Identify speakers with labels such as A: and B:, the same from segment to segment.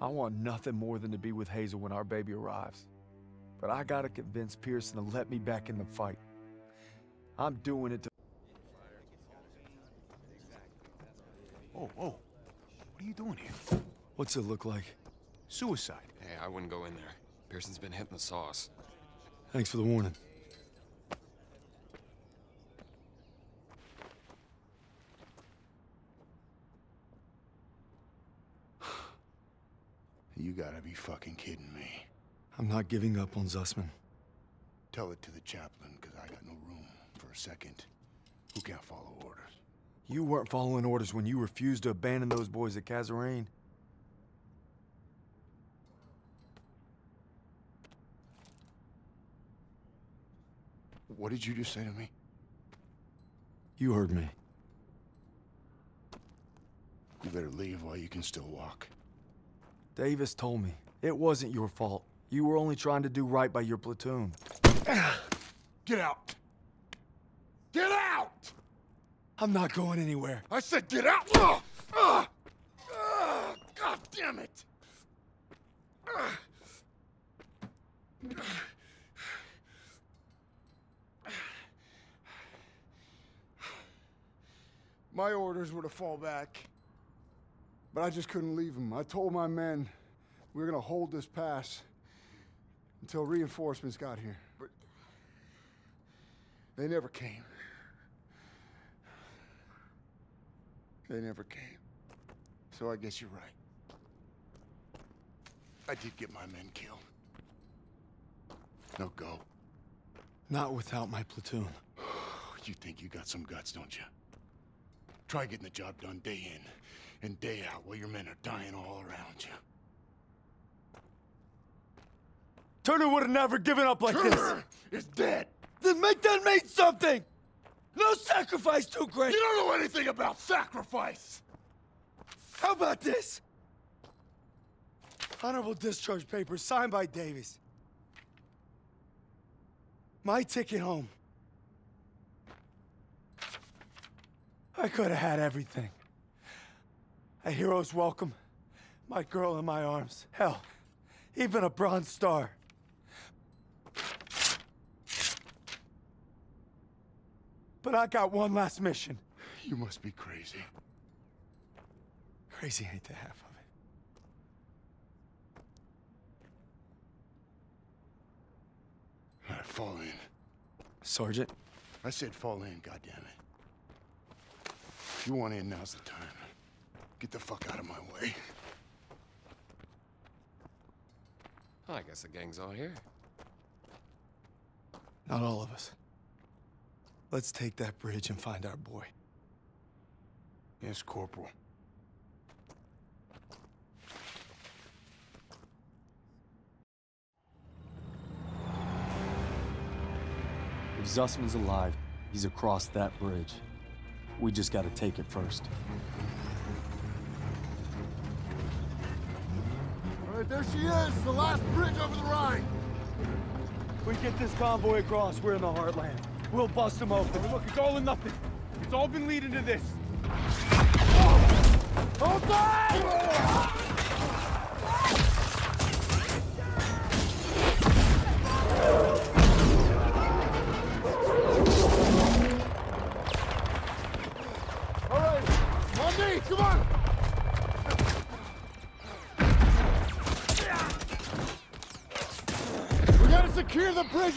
A: I want nothing more than to be with Hazel when our baby arrives. But I gotta convince Pierson to let me back in the fight. I'm doing it to.
B: Whoa, whoa. What are you doing here?
A: What's it look like?
B: Suicide.
C: Hey, I wouldn't go in there. Pierson's been hitting the sauce.
A: Thanks for the warning.
D: You gotta be fucking kidding me.
A: I'm not giving up on Zussman.
D: Tell it to the chaplain, because I got no room for a second. Who can't follow orders?
A: You weren't following orders when you refused to abandon those boys at Kasserine.
D: What did you just say to me?
A: You heard me.
D: You better leave while you can still walk.
A: Davis told me. It wasn't your fault. You were only trying to do right by your platoon.
D: Get out! Get out!
A: I'm not going anywhere.
D: I said get out! Ugh! Ugh! Ugh! God damn it! Ugh! My orders were to fall back. But I just couldn't leave them. I told my men we were gonna hold this pass until reinforcements got here. But they never came. They never came. So I guess you're right. I did get my men killed. Now go.
A: Not without my platoon.
D: You think you got some guts, don't you? Try getting the job done day in and day out while your men are dying all around you.
A: Turner would have never given up like this.
D: Turner is dead!
A: this. Then make that mean something! No sacrifice too great!
D: You don't know anything about sacrifice!
A: How about this? Honorable discharge papers signed by Davis. My ticket home. I could have had everything. A hero's welcome, my girl in my arms, hell, even a Bronze Star. But I got one last mission.
D: You must be crazy.
A: Crazy ain't the half of it.
D: All right, fall in.
A: Sergeant,
D: I said fall in, goddammit. If you want in, now's the time. Get the fuck out of my way.
C: I guess the gang's all here.
A: not all of us. Let's take that bridge and find our boy.
D: Yes, Corporal.
A: If Zussman's alive, he's across that bridge. We just gotta take it first.
D: All right, there she is, the last bridge over the Rhine.
A: We get this convoy across, we're in the heartland. We'll bust them open.
B: Look, it's all or nothing. It's all been leading to this.
D: Hold tight!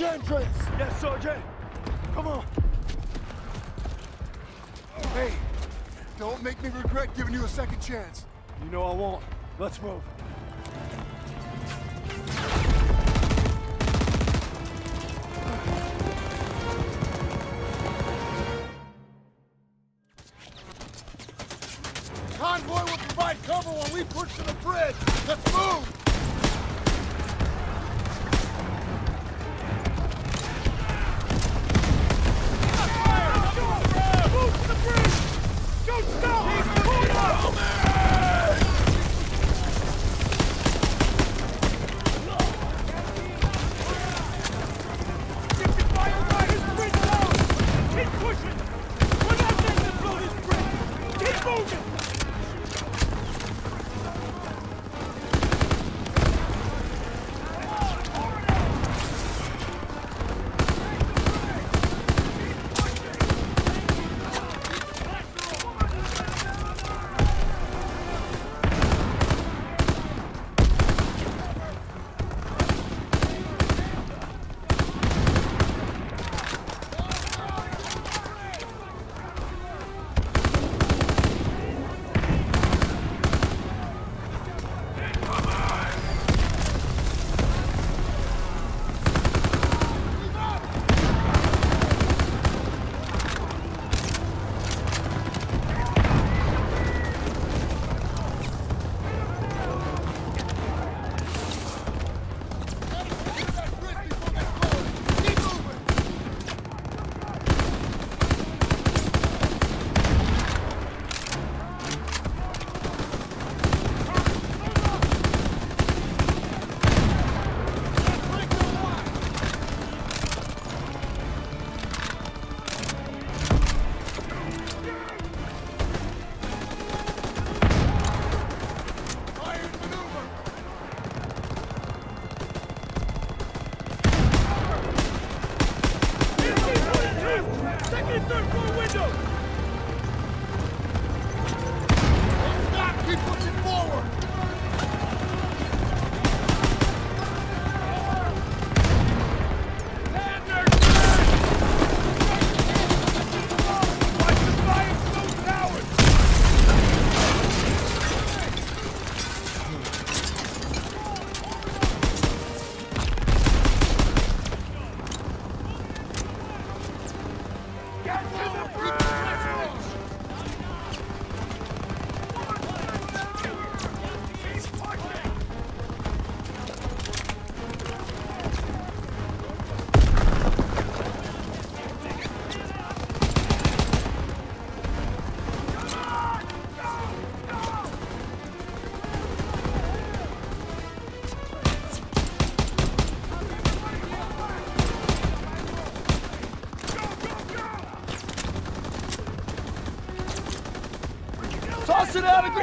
D: Entrance!
A: Yes, Sergeant! Come on!
D: Hey, don't make me regret giving you a second chance.
A: You know I won't. Let's move.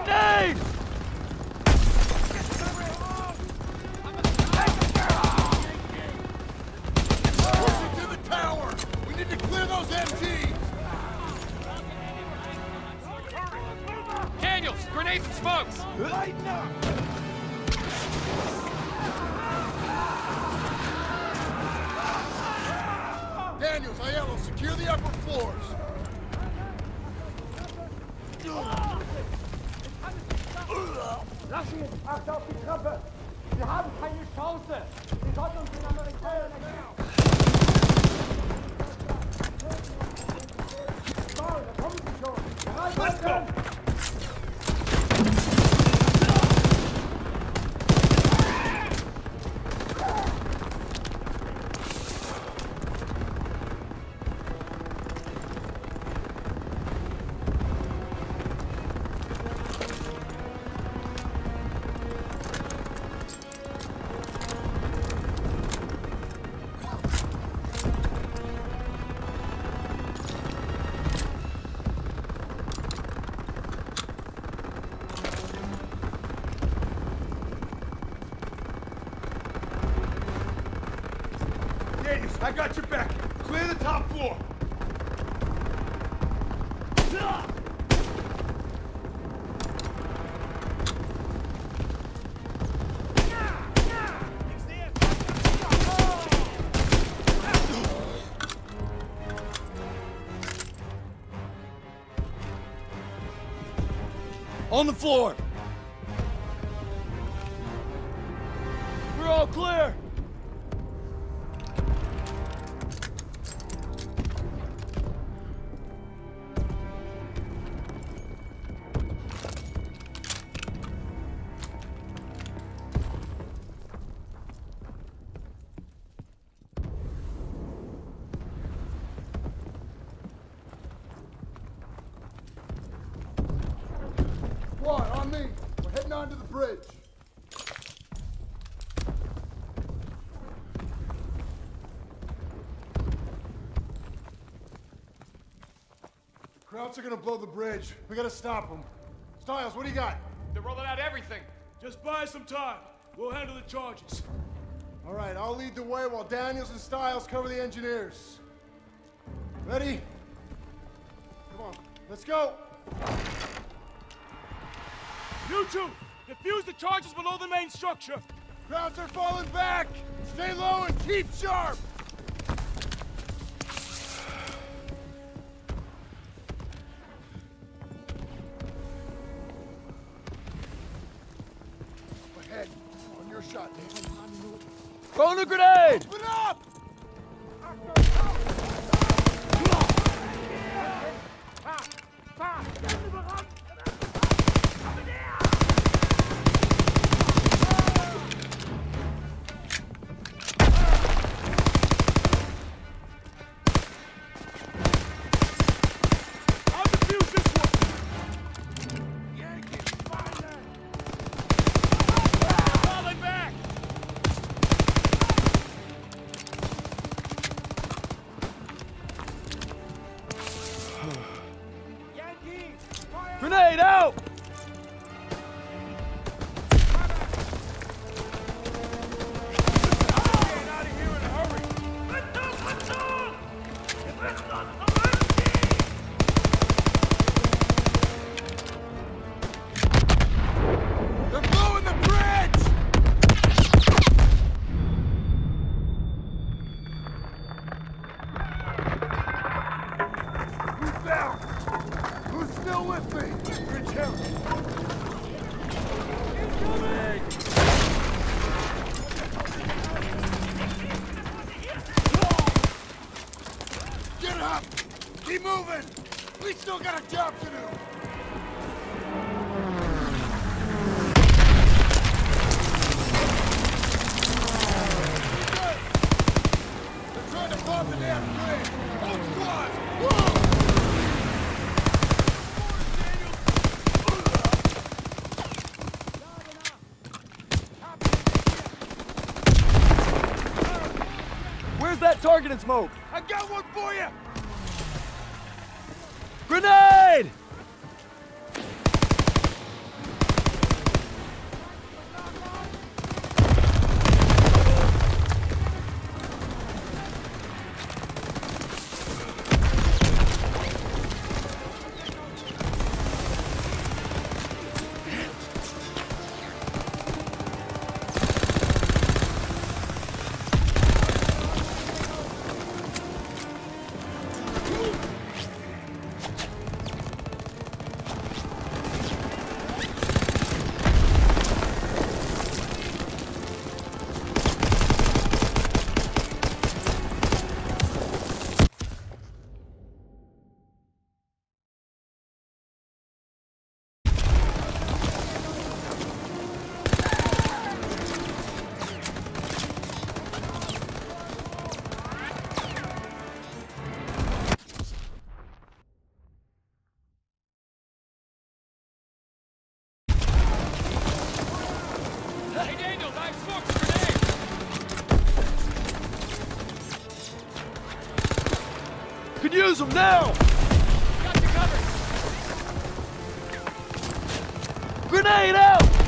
E: MGs!
B: Daniels, grenades and smokes!
E: Daniels, Aiello, secure the upper floors!
A: Lass ihn! Achte auf die Treppe! Wir haben keine Chance! Sie sollten uns den Amerikanern erklären! Da kommen sie schon! Bereit,
C: I got your back. Clear the top floor. On the floor. We're all clear.
D: Krauts are gonna blow the bridge. We gotta stop them. Stiles, what do you got?
B: They're rolling out everything.
C: Just buy some time. We'll handle the charges.
D: All right, I'll lead the way while Daniels and Stiles cover the engineers. Ready? Come on, let's go.
C: You two, defuse the charges below the main structure.
D: Krauts are falling back. Stay low and keep sharp.
C: Where's that target and smoke?
E: I got one for you!
C: Grenade!
B: Please.
A: Could use them now!
B: Got you covered!
A: Grenade out!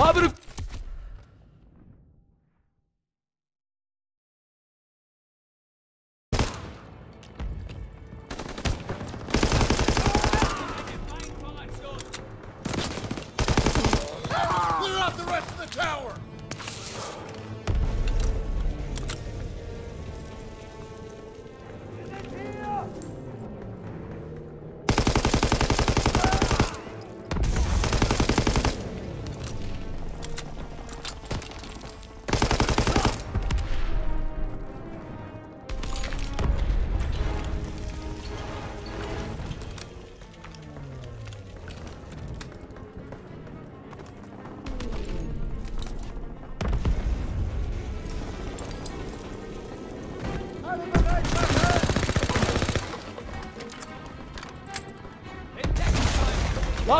D: Abi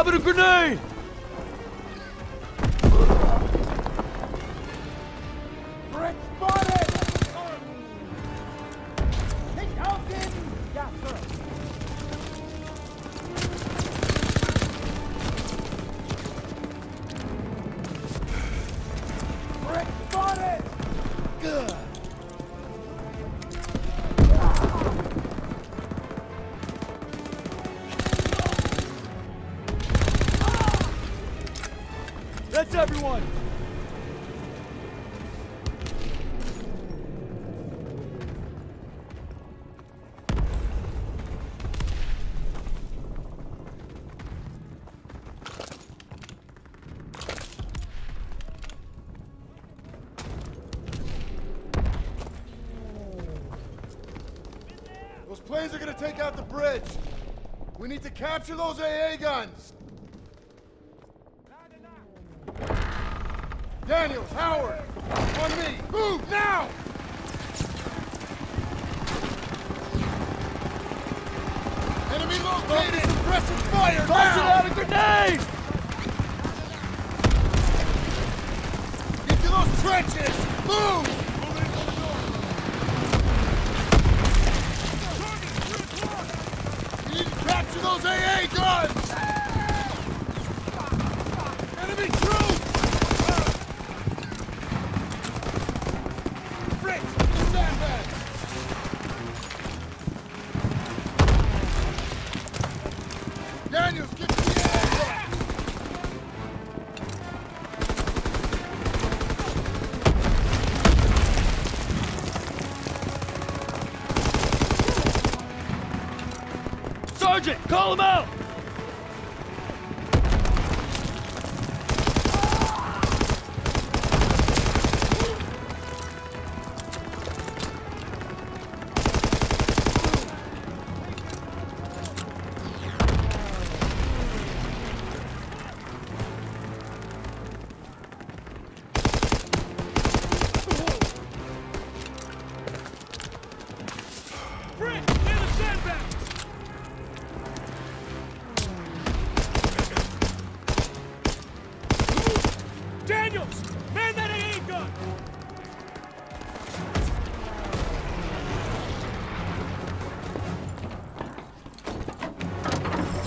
A: Lobbing a grenade! Everyone!
D: Those planes are gonna take out the bridge! We need to capture those AA guns! Daniels, Howard! On me! Move, now! Enemy located! Suppressing fire,
A: Tossing
D: now!
A: out a grenade!
D: Get to those trenches! Move! You need to capture those AA guns!
C: Sergeant, call him out!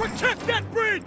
C: Protect that bridge!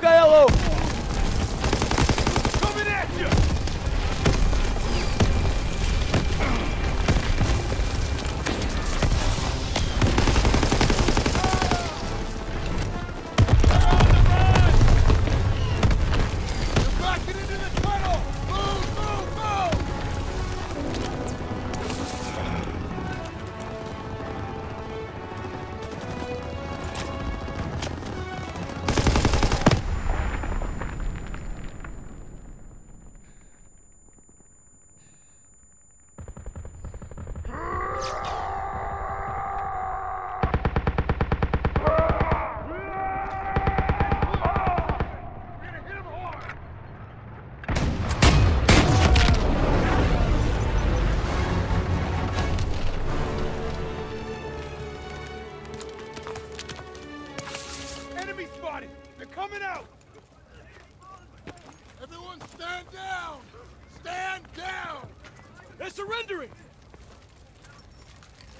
C: Aiello!
B: They're coming out! Everyone stand down! Stand down!
C: They're surrendering!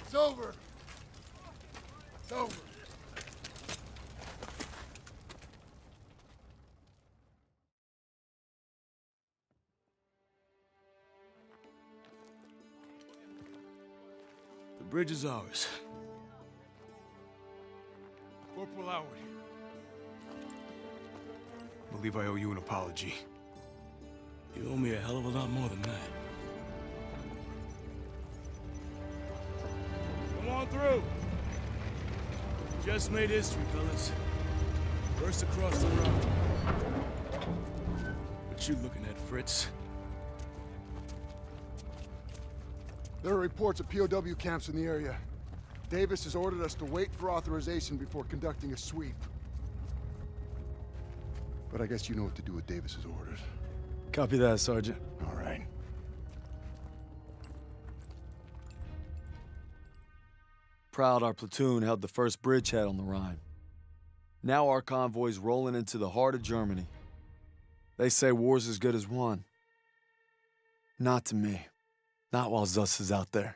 B: It's over. It's over.
C: The bridge is ours. Believe I owe you an apology. You owe me a hell of a lot more than that. Come on through. Just made history, fellas. First across the road. What you looking at, Fritz?
D: There are reports of POW camps in the area. Davis has ordered us to wait for authorization before conducting a sweep. But I guess you know what to do with Davis's orders.
A: Copy that, Sergeant.
D: All right.
A: Proud our platoon held the first bridgehead on the Rhine. Now our convoy's rolling into the heart of Germany. They say war's as good as won. Not to me. Not while Zuss is out there.